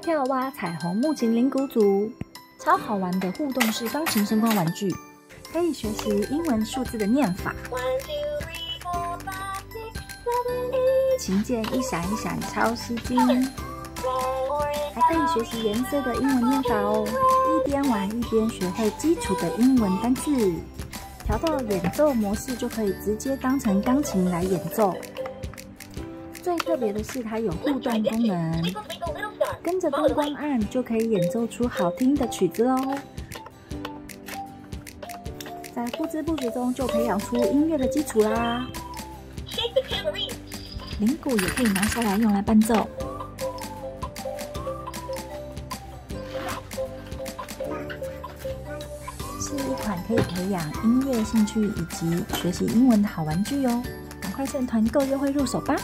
跳蛙彩虹木琴铃鼓组，超好玩的互动式钢琴声光玩具，可以学习英文数字的念法。琴键一闪一闪，超吸睛。还可以学习颜色的英文念法哦，一边玩一边学会基础的英文单词。调到演奏模式就可以直接当成钢琴来演奏。最特别的是它有互动功能，跟着灯光按就可以演奏出好听的曲子哦。在不知不觉中就培养出音乐的基础啦。铃鼓也可以拿下来用来伴奏。是一款可以培养音乐兴趣以及学习英文的好玩具哦！赶快趁团购优惠入手吧！